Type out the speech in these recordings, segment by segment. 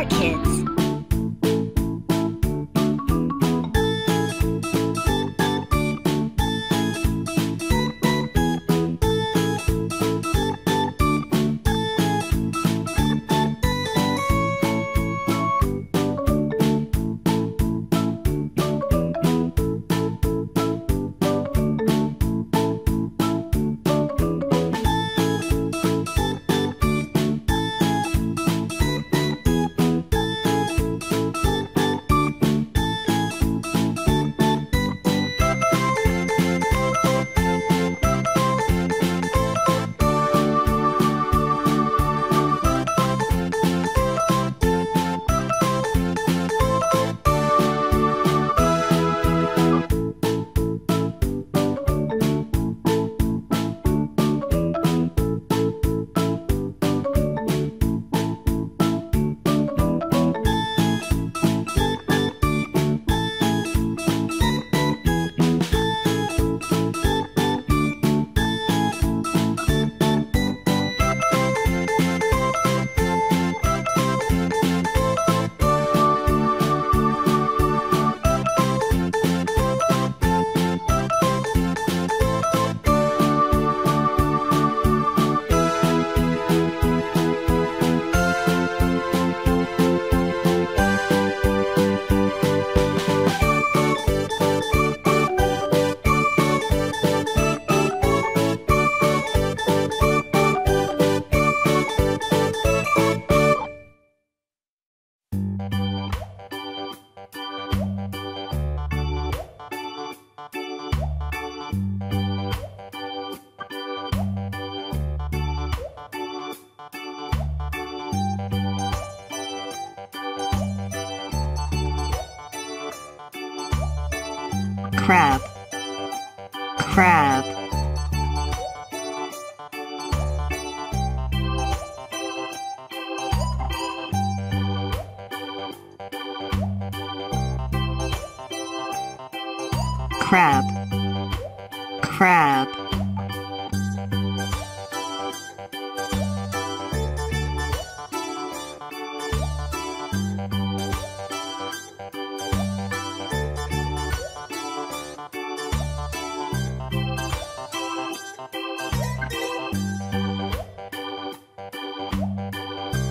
Smart Kids. Crab. Crab. Crab. Crab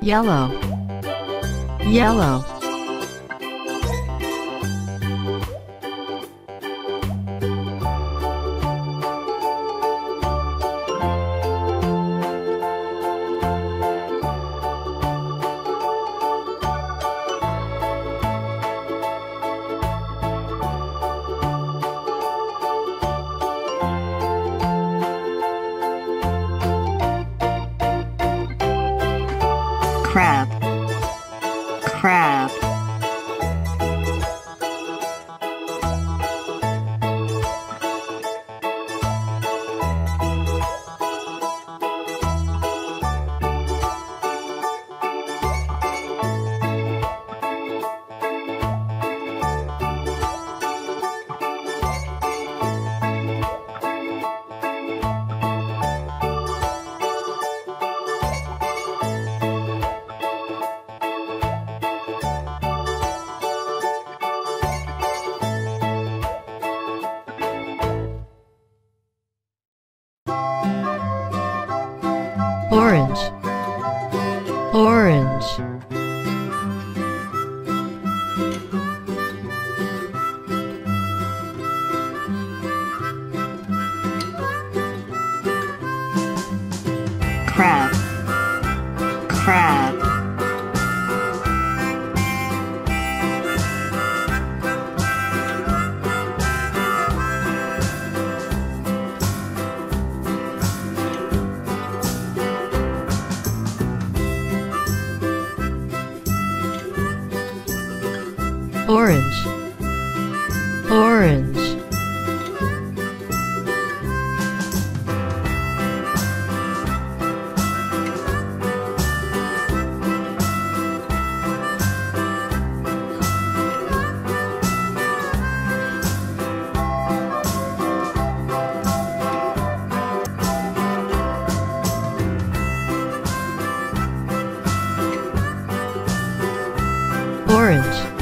yellow. Yellow crab orange. Orange. Crab. Crab orange. Orange. Orange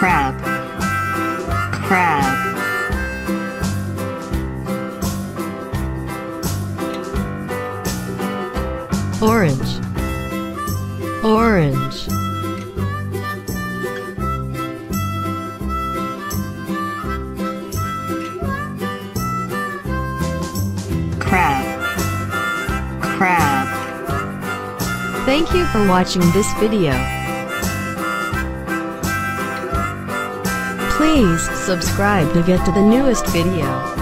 crab. Crab. Orange. Orange. Crab. Crab. Thank you for watching this video. Please subscribe to get to the newest video.